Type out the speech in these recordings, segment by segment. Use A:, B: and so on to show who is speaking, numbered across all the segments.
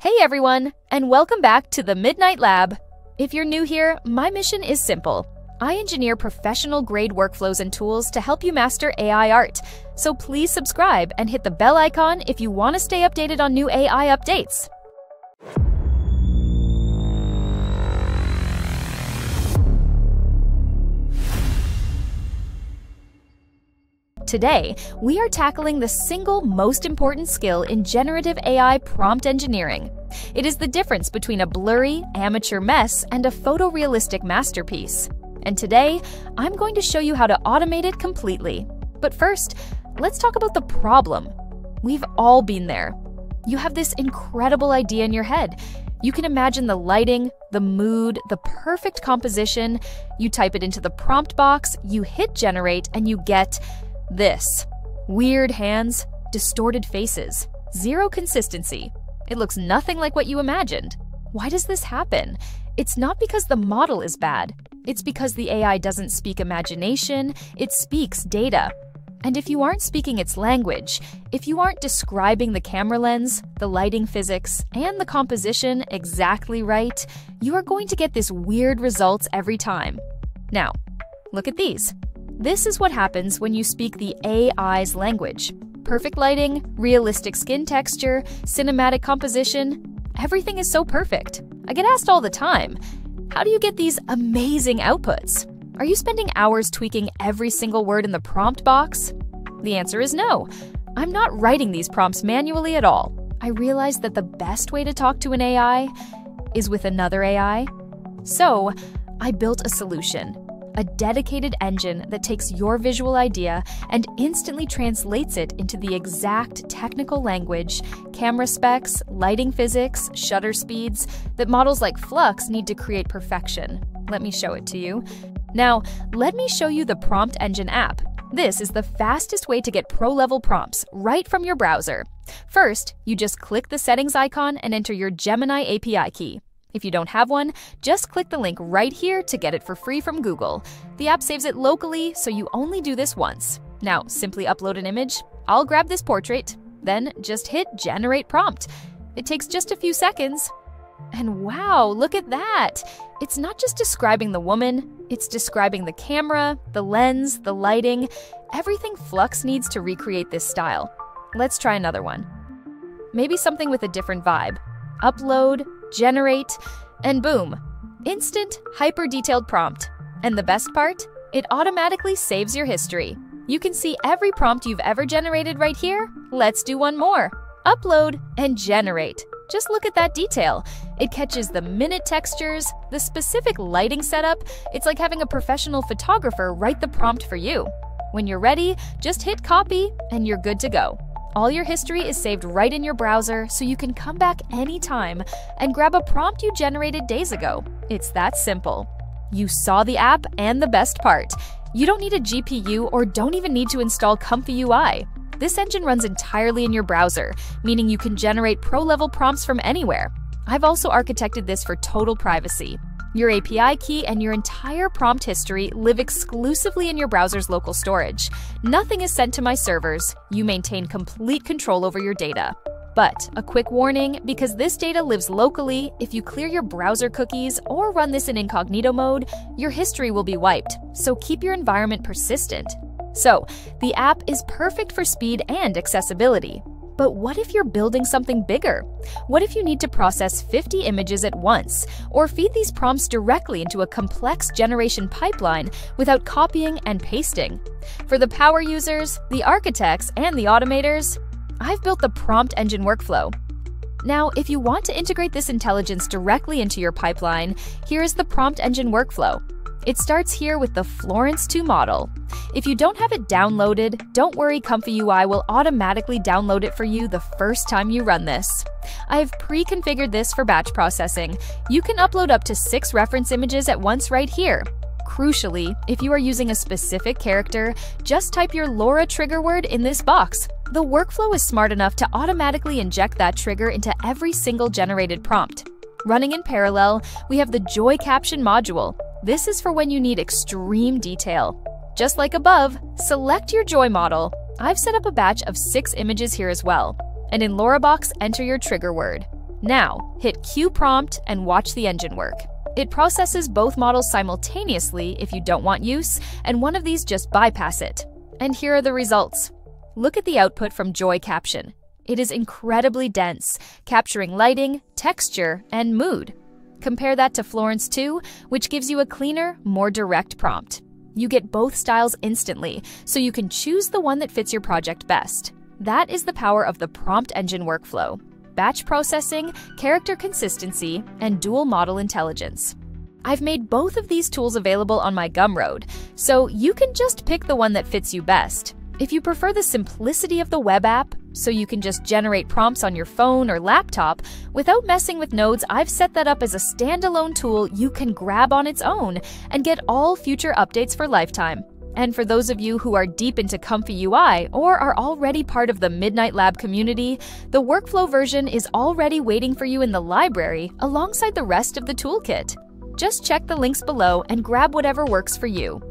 A: Hey everyone, and welcome back to the Midnight Lab. If you're new here, my mission is simple. I engineer professional grade workflows and tools to help you master AI art. So please subscribe and hit the bell icon if you want to stay updated on new AI updates. Today, we are tackling the single most important skill in generative AI prompt engineering. It is the difference between a blurry, amateur mess and a photorealistic masterpiece. And today, I'm going to show you how to automate it completely. But first, let's talk about the problem. We've all been there. You have this incredible idea in your head. You can imagine the lighting, the mood, the perfect composition. You type it into the prompt box, you hit generate, and you get this weird hands, distorted faces, zero consistency. It looks nothing like what you imagined. Why does this happen? It's not because the model is bad. It's because the AI doesn't speak imagination, it speaks data. And if you aren't speaking its language, if you aren't describing the camera lens, the lighting physics, and the composition exactly right, you are going to get this weird results every time. Now, look at these. This is what happens when you speak the AI's language. Perfect lighting, realistic skin texture, cinematic composition, everything is so perfect. I get asked all the time, how do you get these amazing outputs? Are you spending hours tweaking every single word in the prompt box? The answer is no. I'm not writing these prompts manually at all. I realized that the best way to talk to an AI is with another AI. So, I built a solution a dedicated engine that takes your visual idea and instantly translates it into the exact technical language, camera specs, lighting physics, shutter speeds that models like Flux need to create perfection. Let me show it to you. Now, let me show you the Prompt Engine app. This is the fastest way to get pro-level prompts right from your browser. First, you just click the settings icon and enter your Gemini API key. If you don't have one, just click the link right here to get it for free from Google. The app saves it locally, so you only do this once. Now, simply upload an image. I'll grab this portrait, then just hit Generate Prompt. It takes just a few seconds. And wow, look at that! It's not just describing the woman, it's describing the camera, the lens, the lighting, everything Flux needs to recreate this style. Let's try another one. Maybe something with a different vibe. Upload, generate, and boom, instant, hyper detailed prompt. And the best part? It automatically saves your history. You can see every prompt you've ever generated right here. Let's do one more. Upload and generate. Just look at that detail. It catches the minute textures, the specific lighting setup. It's like having a professional photographer write the prompt for you. When you're ready, just hit copy and you're good to go. All your history is saved right in your browser, so you can come back anytime and grab a prompt you generated days ago. It's that simple. You saw the app and the best part. You don't need a GPU or don't even need to install Comfy UI. This engine runs entirely in your browser, meaning you can generate pro-level prompts from anywhere. I've also architected this for total privacy. Your API key and your entire prompt history live exclusively in your browser's local storage. Nothing is sent to my servers. You maintain complete control over your data. But a quick warning because this data lives locally, if you clear your browser cookies or run this in incognito mode, your history will be wiped. So keep your environment persistent. So, the app is perfect for speed and accessibility. But what if you're building something bigger? What if you need to process 50 images at once, or feed these prompts directly into a complex generation pipeline without copying and pasting? For the power users, the architects, and the automators, I've built the prompt engine workflow. Now, if you want to integrate this intelligence directly into your pipeline, here is the prompt engine workflow. It starts here with the Florence 2 model. If you don't have it downloaded, don't worry Comfy UI will automatically download it for you the first time you run this. I've pre-configured this for batch processing. You can upload up to six reference images at once right here. Crucially, if you are using a specific character, just type your LoRA trigger word in this box. The workflow is smart enough to automatically inject that trigger into every single generated prompt. Running in parallel, we have the Joy Caption module, this is for when you need extreme detail. Just like above, select your Joy model. I've set up a batch of six images here as well. And in LoRA box, enter your trigger word. Now, hit Queue Prompt and watch the engine work. It processes both models simultaneously if you don't want use, and one of these just bypass it. And here are the results. Look at the output from Joy Caption. It is incredibly dense, capturing lighting, texture, and mood. Compare that to Florence 2, which gives you a cleaner, more direct prompt. You get both styles instantly, so you can choose the one that fits your project best. That is the power of the prompt engine workflow batch processing, character consistency, and dual model intelligence. I've made both of these tools available on my Gumroad, so you can just pick the one that fits you best. If you prefer the simplicity of the web app, so you can just generate prompts on your phone or laptop, without messing with nodes, I've set that up as a standalone tool you can grab on its own and get all future updates for lifetime. And for those of you who are deep into Comfy UI or are already part of the Midnight Lab community, the workflow version is already waiting for you in the library alongside the rest of the toolkit. Just check the links below and grab whatever works for you.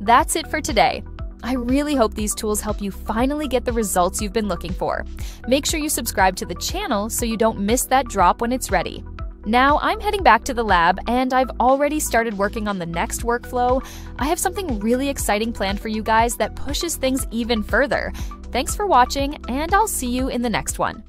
A: That's it for today. I really hope these tools help you finally get the results you've been looking for. Make sure you subscribe to the channel so you don't miss that drop when it's ready. Now I'm heading back to the lab and I've already started working on the next workflow. I have something really exciting planned for you guys that pushes things even further. Thanks for watching and I'll see you in the next one.